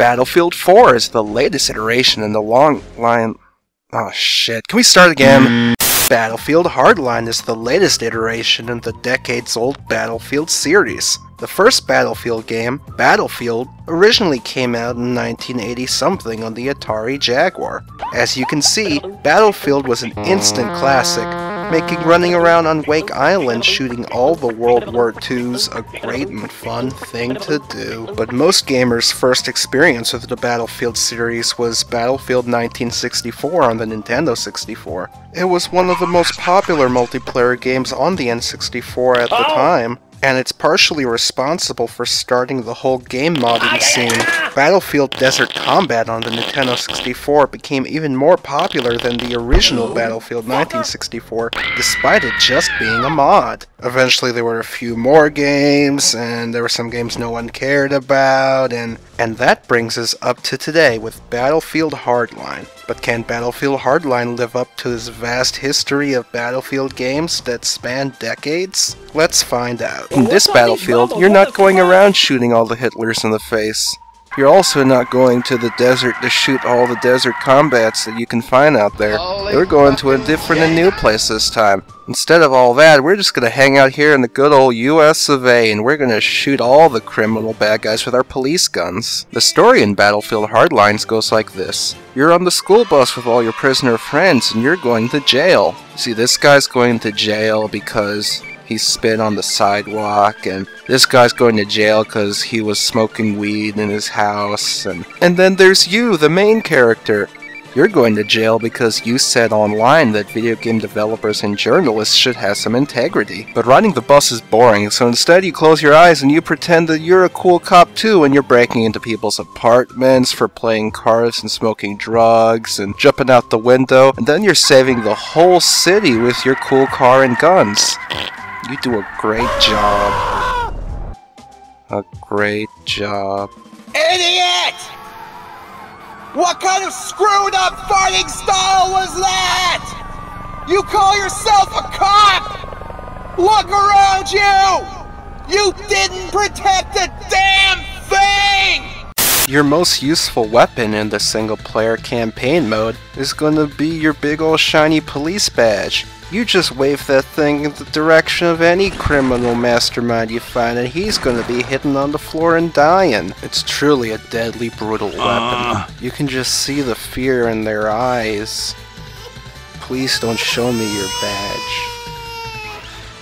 Battlefield 4 is the latest iteration in the long line. Oh shit. Can we start again? Battlefield Hardline is the latest iteration in the decades old Battlefield series. The first Battlefield game, Battlefield, originally came out in 1980 something on the Atari Jaguar. As you can see, Battlefield was an instant classic, making running around on Wake Island shooting all the World War II's a great and fun thing to do. But most gamers' first experience with the Battlefield series was Battlefield 1964 on the Nintendo 64. It was one of the most popular multiplayer games on the N64 at the oh! time, and it's partially responsible for starting the whole game modding scene. Battlefield Desert Combat on the Nintendo 64 became even more popular than the original Battlefield 1964, despite it just being a mod. Eventually there were a few more games, and there were some games no one cared about, and, and that brings us up to today with Battlefield Hardline. But can Battlefield Hardline live up to this vast history of Battlefield games that span decades? Let's find out. In this Battlefield, you're not going around shooting all the Hitlers in the face. You're also not going to the desert to shoot all the desert combats that you can find out there. We're going to a different and new place this time. Instead of all that, we're just gonna hang out here in the good old US of A and we're gonna shoot all the criminal bad guys with our police guns. The story in Battlefield Hardlines goes like this. You're on the school bus with all your prisoner friends and you're going to jail. See, this guy's going to jail because he spit on the sidewalk and this guy's going to jail because he was smoking weed in his house and and then there's you the main character you're going to jail because you said online that video game developers and journalists should have some integrity. But riding the bus is boring, so instead you close your eyes and you pretend that you're a cool cop too and you're breaking into people's apartments for playing cards and smoking drugs and jumping out the window, and then you're saving the whole city with your cool car and guns. You do a great job. A great job. Idiot! What kind of screwed up fighting style was that? You call yourself a cop? Look around you! You didn't protect a damn thing! Your most useful weapon in the single player campaign mode is gonna be your big ol' shiny police badge. You just wave that thing in the direction of any criminal mastermind you find and he's gonna be hitting on the floor and dying. It's truly a deadly brutal weapon. Uh. You can just see the fear in their eyes. Please don't show me your badge.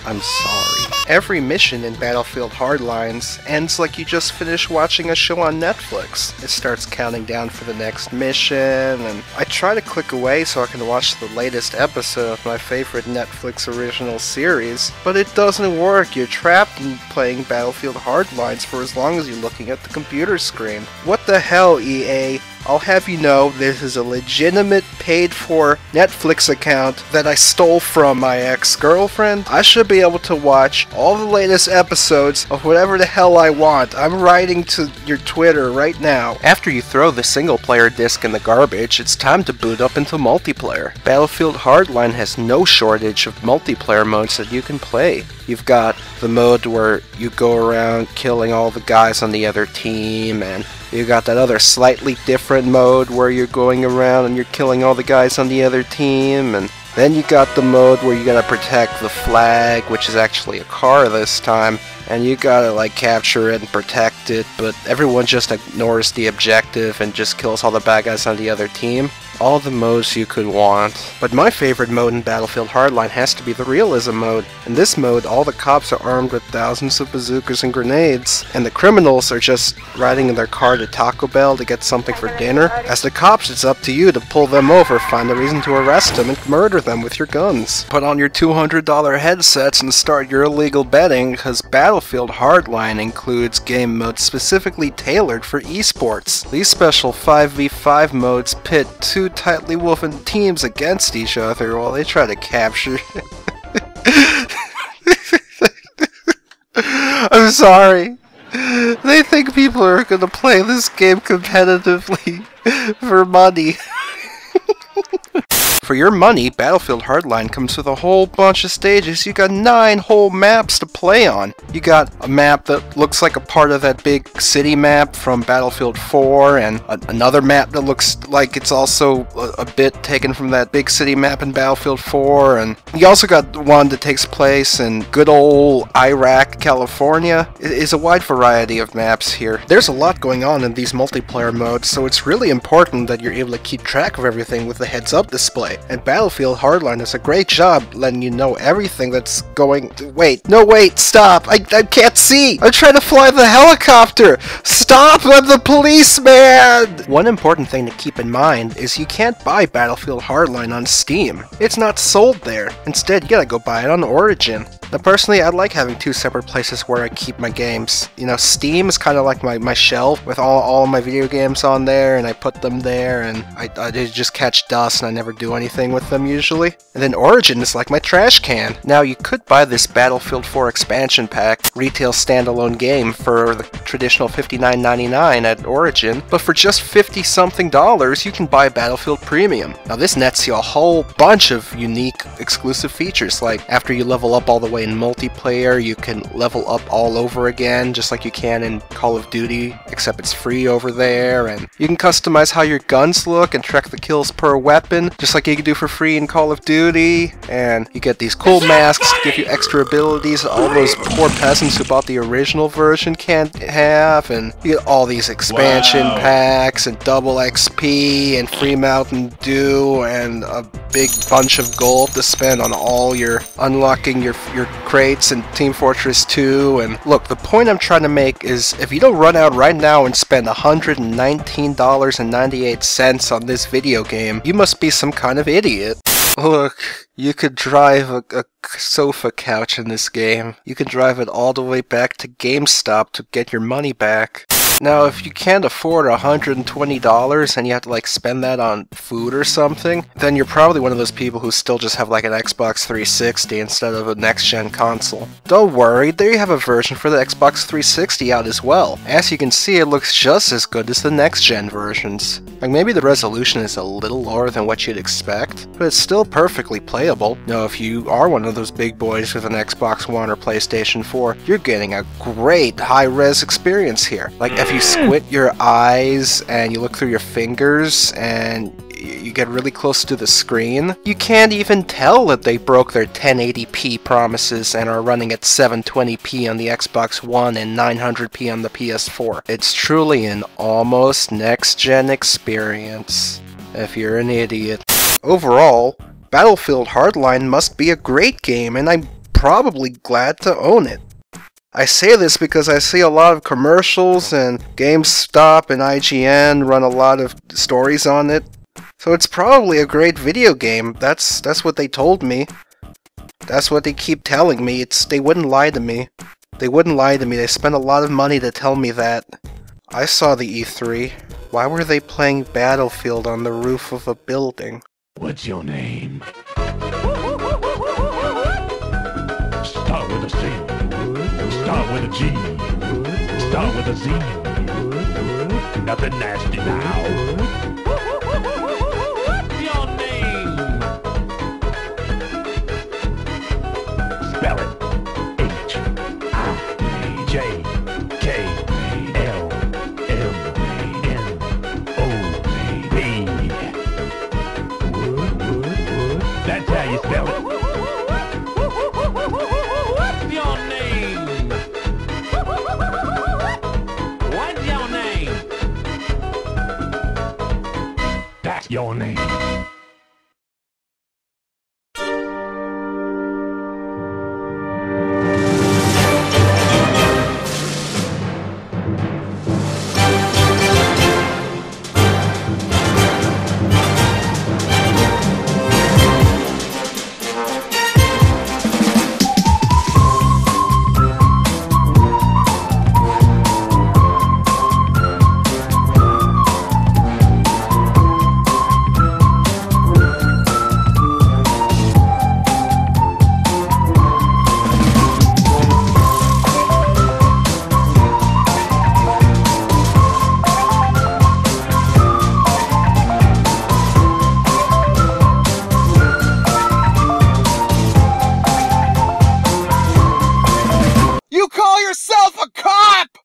I'm sorry. Every mission in Battlefield Hardlines ends like you just finished watching a show on Netflix. It starts counting down for the next mission, and I try to click away so I can watch the latest episode of my favorite Netflix original series, but it doesn't work. You're trapped in playing Battlefield Hardlines for as long as you're looking at the computer screen. What the hell, EA? I'll have you know this is a legitimate paid for Netflix account that I stole from my ex girlfriend. I should be able to watch all the latest episodes of whatever the hell I want. I'm writing to your Twitter right now. After you throw the single player disc in the garbage, it's time to boot up into multiplayer. Battlefield Hardline has no shortage of multiplayer modes that you can play. You've got the mode where you go around killing all the guys on the other team, and you got that other slightly different mode where you're going around and you're killing all the guys on the other team, and then you got the mode where you gotta protect the flag, which is actually a car this time, and you gotta like capture it and protect it, but everyone just ignores the objective and just kills all the bad guys on the other team all the modes you could want. But my favorite mode in Battlefield Hardline has to be the realism mode. In this mode, all the cops are armed with thousands of bazookas and grenades, and the criminals are just riding in their car to Taco Bell to get something for dinner. As the cops, it's up to you to pull them over, find a reason to arrest them, and murder them with your guns. Put on your $200 headsets and start your illegal betting, because Battlefield Hardline includes game modes specifically tailored for esports. These special 5v5 modes pit two tightly woven teams against each other while they try to capture. I'm sorry. They think people are gonna play this game competitively for money. For your money, Battlefield Hardline comes with a whole bunch of stages. You got nine whole maps to play on. You got a map that looks like a part of that big city map from Battlefield 4, and a- another map that looks like it's also a, a bit taken from that big city map in Battlefield 4, and you also got one that takes place in good old Iraq, California. It is a wide variety of maps here. There's a lot going on in these multiplayer modes, so it's really important that you're able to keep track of everything with the heads up display. And Battlefield Hardline does a great job letting you know everything that's going. Wait, no, wait, stop! I, I can't see! I'm trying to fly the helicopter! Stop! I'm the policeman! One important thing to keep in mind is you can't buy Battlefield Hardline on Steam. It's not sold there. Instead, you gotta go buy it on Origin. Now, personally, I like having two separate places where I keep my games. You know, Steam is kind of like my, my shelf with all, all my video games on there, and I put them there, and I, I just catch dust, and I never do anything with them usually. And then Origin is like my trash can. Now, you could buy this Battlefield 4 expansion pack, retail standalone game, for the traditional $59.99 at Origin, but for just 50 something dollars, you can buy Battlefield Premium. Now, this nets you a whole bunch of unique exclusive features, like after you level up all the way in multiplayer, you can level up all over again, just like you can in Call of Duty, except it's free over there, and you can customize how your guns look and track the kills per weapon, just like you can do for free in Call of Duty, and you get these cool masks, give you extra abilities all those poor peasants who bought the original version can't have, and you get all these expansion Wow. packs and double XP and free Mountain Dew and a big bunch of gold to spend on all your unlocking your your crates in Team Fortress 2. And look, the point I'm trying to make is if you don't run out right now and spend $119.98 on this video game, you must be some kind of idiot. Look, you could drive a, a sofa couch in this game. You can drive it all the way back to GameStop to get your money back. Now, if you can't afford $120 and you have to like spend that on food or something, then you're probably one of those people who still just have like an Xbox 360 instead of a next gen console. Don't worry, there you have a version for the Xbox 360 out as well. As you can see, it looks just as good as the next gen versions. Like maybe the resolution is a little lower than what you'd expect, but it's still perfectly playable. Now, if you are one of those big boys with an Xbox One or PlayStation 4, you're getting a great high-res experience here. Like if you squint your eyes and you look through your fingers and you get really close to the screen, you can't even tell that they broke their 1080p promises and are running at 720p on the Xbox One and 900p on the PS4. It's truly an almost next-gen experience. If you're an idiot. Overall, Battlefield Hardline must be a great game, and I'm probably glad to own it. I say this because I see a lot of commercials and GameStop and IGN run a lot of stories on it. So it's probably a great video game. That's that's what they told me. That's what they keep telling me. It's they wouldn't lie to me. They wouldn't lie to me. They spent a lot of money to tell me that. I saw the E3. Why were they playing Battlefield on the roof of a building? What's your name? Start with a G. Start with a Z. Nothing nasty now. Your name. Spell it. H I J K L M N O P. That's how you spell it. Your name.